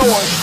Lord.